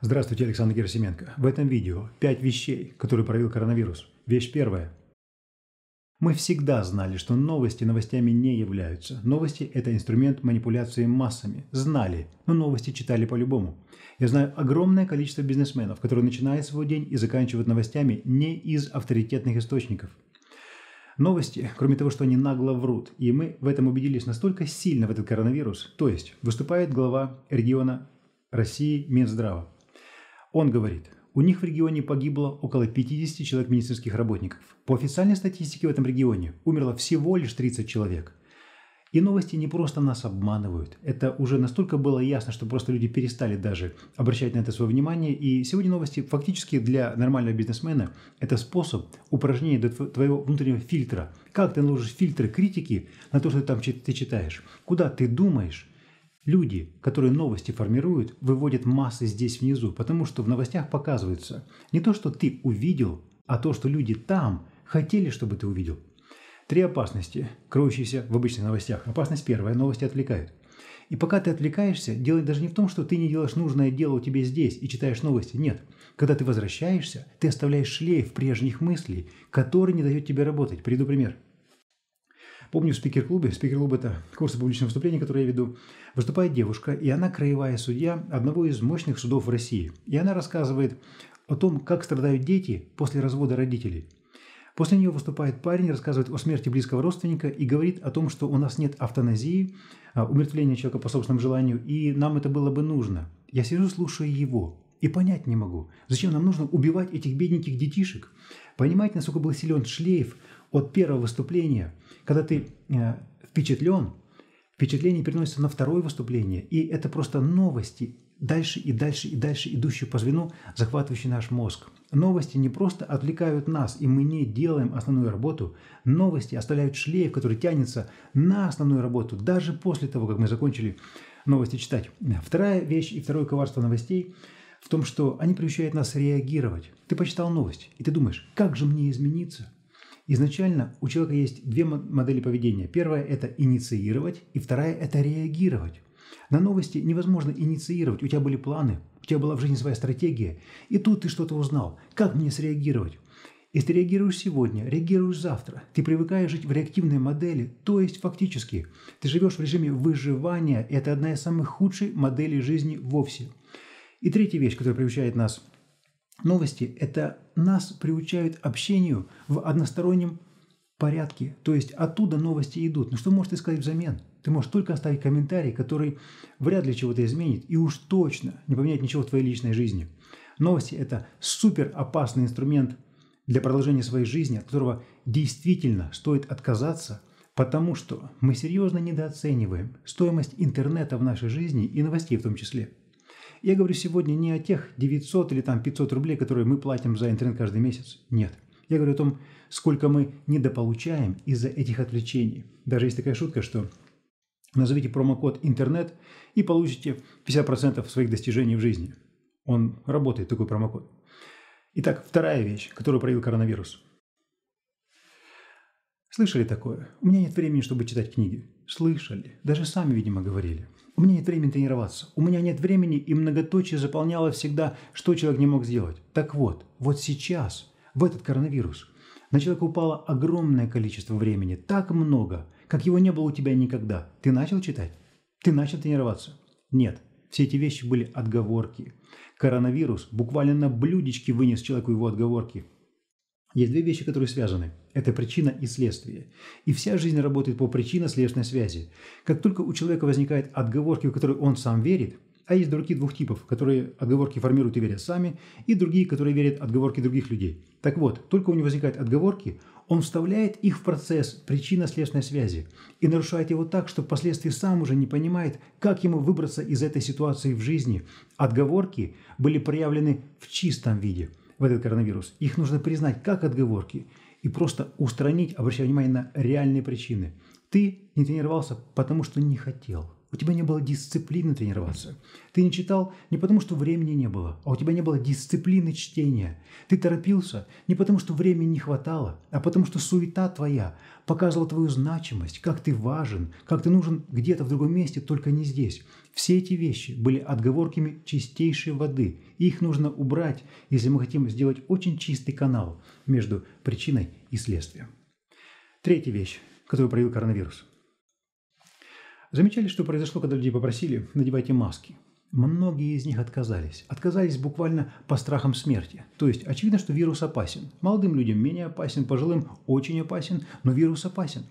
Здравствуйте, Александр Герасименко. В этом видео 5 вещей, которые проявил коронавирус. Вещь первая. Мы всегда знали, что новости новостями не являются. Новости – это инструмент манипуляции массами. Знали, но новости читали по-любому. Я знаю огромное количество бизнесменов, которые начинают свой день и заканчивают новостями не из авторитетных источников. Новости, кроме того, что они нагло врут, и мы в этом убедились настолько сильно в этот коронавирус, то есть выступает глава региона России Минздрава. Он говорит, у них в регионе погибло около 50 человек медицинских работников. По официальной статистике в этом регионе умерло всего лишь 30 человек. И новости не просто нас обманывают. Это уже настолько было ясно, что просто люди перестали даже обращать на это свое внимание. И сегодня новости фактически для нормального бизнесмена – это способ упражнения твоего внутреннего фильтра. Как ты наложишь фильтры критики на то, что ты там ты читаешь. Куда ты думаешь, Люди, которые новости формируют, выводят массы здесь внизу, потому что в новостях показывается не то, что ты увидел, а то, что люди там хотели, чтобы ты увидел. Три опасности, кроющиеся в обычных новостях. Опасность первая – новости отвлекают. И пока ты отвлекаешься, дело даже не в том, что ты не делаешь нужное дело у тебя здесь и читаешь новости. Нет. Когда ты возвращаешься, ты оставляешь шлейф прежних мыслей, который не дает тебе работать. Приведу пример. Помню в спикер-клубе, спикер-клуб – это курсы публичного выступления, которые я веду, выступает девушка, и она краевая судья одного из мощных судов в России. И она рассказывает о том, как страдают дети после развода родителей. После нее выступает парень, рассказывает о смерти близкого родственника и говорит о том, что у нас нет автоназии, а, умертвления человека по собственному желанию, и нам это было бы нужно. Я сижу, слушаю его, и понять не могу, зачем нам нужно убивать этих бедненьких детишек. Понимаете, насколько был силен шлейф от первого выступления, когда ты э, впечатлен, впечатление переносится на второе выступление, и это просто новости, дальше и дальше и дальше идущие по звену, захватывающие наш мозг. Новости не просто отвлекают нас, и мы не делаем основную работу. Новости оставляют шлейф, который тянется на основную работу, даже после того, как мы закончили новости читать. Вторая вещь и второе коварство новостей в том, что они приучают нас реагировать. Ты почитал новость, и ты думаешь, как же мне измениться? Изначально у человека есть две модели поведения. Первая – это инициировать, и вторая – это реагировать. На новости невозможно инициировать. У тебя были планы, у тебя была в жизни своя стратегия, и тут ты что-то узнал. Как мне среагировать? Если ты реагируешь сегодня, реагируешь завтра, ты привыкаешь жить в реактивной модели, то есть фактически ты живешь в режиме выживания, и это одна из самых худших моделей жизни вовсе. И третья вещь, которая приучает нас Новости – это нас приучают общению в одностороннем порядке. То есть оттуда новости идут. Но что можешь ты сказать взамен? Ты можешь только оставить комментарий, который вряд ли чего-то изменит и уж точно не поменяет ничего в твоей личной жизни. Новости – это супер опасный инструмент для продолжения своей жизни, от которого действительно стоит отказаться, потому что мы серьезно недооцениваем стоимость интернета в нашей жизни и новостей в том числе. Я говорю сегодня не о тех 900 или там 500 рублей, которые мы платим за интернет каждый месяц. Нет. Я говорю о том, сколько мы недополучаем из-за этих отвлечений. Даже есть такая шутка, что назовите промокод интернет и получите 50% своих достижений в жизни. Он работает, такой промокод. Итак, вторая вещь, которую проявил коронавирус. Слышали такое? У меня нет времени, чтобы читать книги. Слышали. Даже сами, видимо, говорили. У меня нет времени тренироваться. У меня нет времени, и многоточие заполняло всегда, что человек не мог сделать. Так вот, вот сейчас, в этот коронавирус, на человека упало огромное количество времени, так много, как его не было у тебя никогда. Ты начал читать? Ты начал тренироваться? Нет. Все эти вещи были отговорки. Коронавирус буквально на блюдечке вынес человеку его отговорки. Есть две вещи, которые связаны. Это причина и следствие. И вся жизнь работает по причинно-следственной связи. Как только у человека возникают отговорки, в которые он сам верит, а есть дураки двух типов, которые отговорки формируют и верят сами, и другие, которые верят отговорки других людей. Так вот, только у него возникают отговорки, он вставляет их в процесс причинно-следственной связи и нарушает его так, что впоследствии сам уже не понимает, как ему выбраться из этой ситуации в жизни. Отговорки были проявлены в чистом виде – в этот коронавирус. Их нужно признать как отговорки и просто устранить, обращая внимание на реальные причины. Ты не тренировался, потому что не хотел. У тебя не было дисциплины тренироваться. Ты не читал не потому, что времени не было, а у тебя не было дисциплины чтения. Ты торопился не потому, что времени не хватало, а потому, что суета твоя показывала твою значимость, как ты важен, как ты нужен где-то в другом месте, только не здесь. Все эти вещи были отговорками чистейшей воды. И их нужно убрать, если мы хотим сделать очень чистый канал между причиной и следствием. Третья вещь, которую проявил коронавирус – Замечали, что произошло, когда людей попросили «надевайте маски». Многие из них отказались. Отказались буквально по страхам смерти. То есть очевидно, что вирус опасен. Молодым людям менее опасен, пожилым очень опасен, но вирус опасен.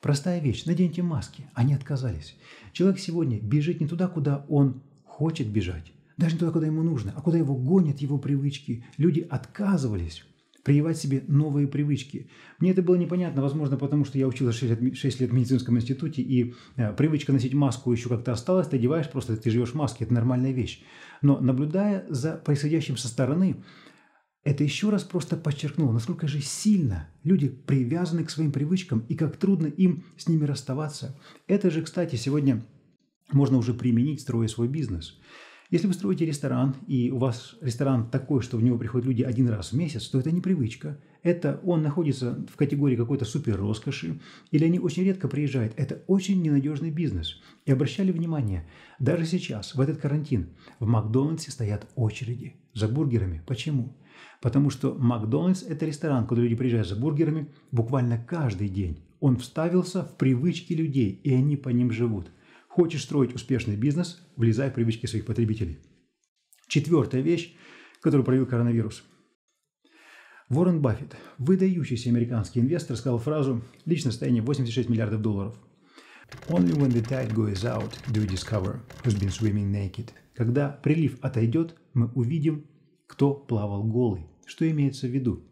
Простая вещь. Наденьте маски. Они отказались. Человек сегодня бежит не туда, куда он хочет бежать. Даже не туда, куда ему нужно, а куда его гонят его привычки. Люди отказывались прививать себе новые привычки. Мне это было непонятно, возможно, потому что я учился 6 лет, 6 лет в медицинском институте, и э, привычка носить маску еще как-то осталась, ты одеваешь, просто ты живешь в маске, это нормальная вещь. Но наблюдая за происходящим со стороны, это еще раз просто подчеркнуло, насколько же сильно люди привязаны к своим привычкам и как трудно им с ними расставаться. Это же, кстати, сегодня можно уже применить, строя свой бизнес. Если вы строите ресторан, и у вас ресторан такой, что в него приходят люди один раз в месяц, то это не привычка. Это он находится в категории какой-то супер роскоши, или они очень редко приезжают. Это очень ненадежный бизнес. И обращали внимание, даже сейчас, в этот карантин, в Макдональдсе стоят очереди за бургерами. Почему? Потому что Макдональдс – это ресторан, куда люди приезжают за бургерами буквально каждый день. Он вставился в привычки людей, и они по ним живут – Хочешь строить успешный бизнес – влезай в привычки своих потребителей. Четвертая вещь, которую проявил коронавирус. Уоррен Баффет, выдающийся американский инвестор, сказал фразу «Личное состояние 86 миллиардов долларов». Only when the tide goes out do we discover who's been swimming naked. Когда прилив отойдет, мы увидим, кто плавал голый. Что имеется в виду?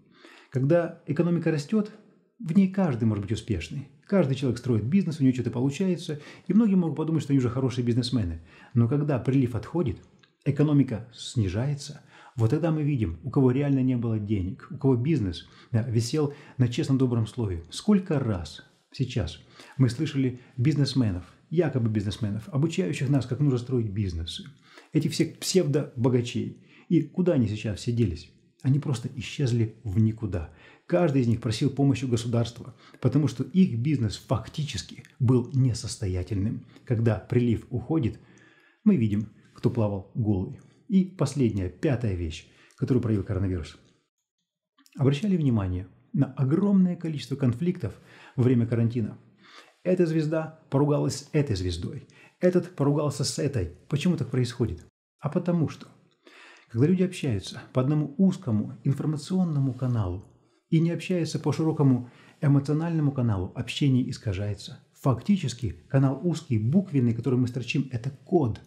Когда экономика растет, в ней каждый может быть успешный. Каждый человек строит бизнес, у него что-то получается, и многие могут подумать, что они уже хорошие бизнесмены. Но когда прилив отходит, экономика снижается, вот тогда мы видим, у кого реально не было денег, у кого бизнес да, висел на честном добром слове. Сколько раз сейчас мы слышали бизнесменов, якобы бизнесменов, обучающих нас, как нужно строить бизнесы. Эти все псевдо-богачей. И куда они сейчас все делись? Они просто исчезли в никуда. Каждый из них просил помощи у государства, потому что их бизнес фактически был несостоятельным. Когда прилив уходит, мы видим, кто плавал голый. И последняя, пятая вещь, которую проявил коронавирус. Обращали внимание на огромное количество конфликтов во время карантина. Эта звезда поругалась с этой звездой, этот поругался с этой. Почему так происходит? А потому что, когда люди общаются по одному узкому информационному каналу, и не общается по широкому эмоциональному каналу, общение искажается. Фактически канал узкий, буквенный, который мы строчим, это код.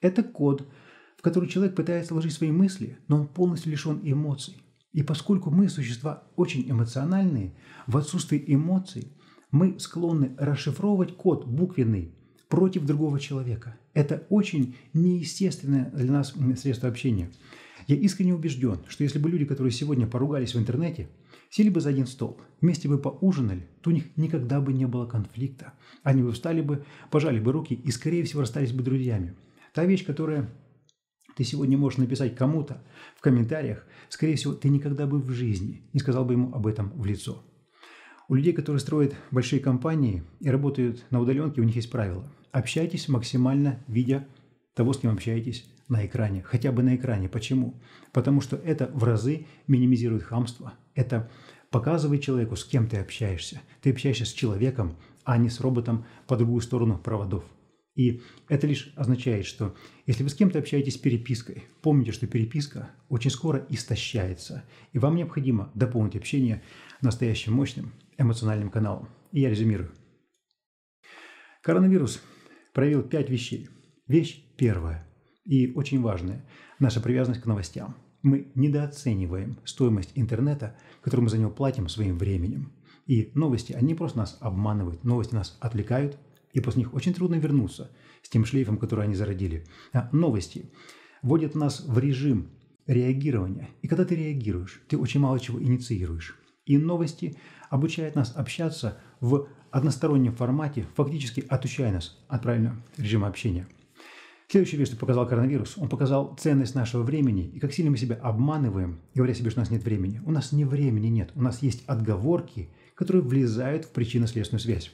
Это код, в который человек пытается вложить свои мысли, но он полностью лишен эмоций. И поскольку мы существа очень эмоциональные, в отсутствии эмоций мы склонны расшифровывать код буквенный против другого человека. Это очень неестественное для нас средство общения. Я искренне убежден, что если бы люди, которые сегодня поругались в интернете, Сели бы за один стол, вместе бы поужинали, то у них никогда бы не было конфликта. Они бы встали бы, пожали бы руки и, скорее всего, расстались бы друзьями. Та вещь, которая ты сегодня можешь написать кому-то в комментариях, скорее всего, ты никогда бы в жизни не сказал бы ему об этом в лицо. У людей, которые строят большие компании и работают на удаленке, у них есть правило. Общайтесь максимально, видя того, с кем общаетесь на экране, хотя бы на экране. Почему? Потому что это в разы минимизирует хамство, это показывает человеку, с кем ты общаешься. Ты общаешься с человеком, а не с роботом по другую сторону проводов. И это лишь означает, что если вы с кем-то общаетесь перепиской, помните, что переписка очень скоро истощается, и вам необходимо дополнить общение настоящим мощным эмоциональным каналом. И я резюмирую. Коронавирус проявил пять вещей. Вещь первая и очень важная – наша привязанность к новостям – мы недооцениваем стоимость интернета, которую мы за него платим своим временем. И новости, они просто нас обманывают, новости нас отвлекают, и после них очень трудно вернуться с тем шлейфом, который они зародили. А новости вводят нас в режим реагирования. И когда ты реагируешь, ты очень мало чего инициируешь. И новости обучают нас общаться в одностороннем формате, фактически отучая нас от правильного режима общения. Следующая вещь, что показал коронавирус, он показал ценность нашего времени и как сильно мы себя обманываем, говоря себе, что у нас нет времени. У нас не времени нет, у нас есть отговорки, которые влезают в причинно-следственную связь.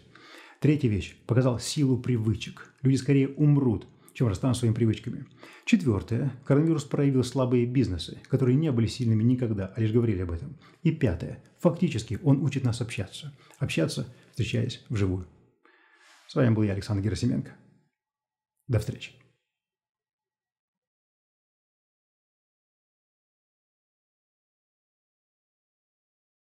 Третья вещь. Показал силу привычек. Люди скорее умрут, чем расстанут своими привычками. Четвертое. Коронавирус проявил слабые бизнесы, которые не были сильными никогда, а лишь говорили об этом. И пятое. Фактически он учит нас общаться. Общаться, встречаясь вживую. С вами был я, Александр Герасименко. До встречи.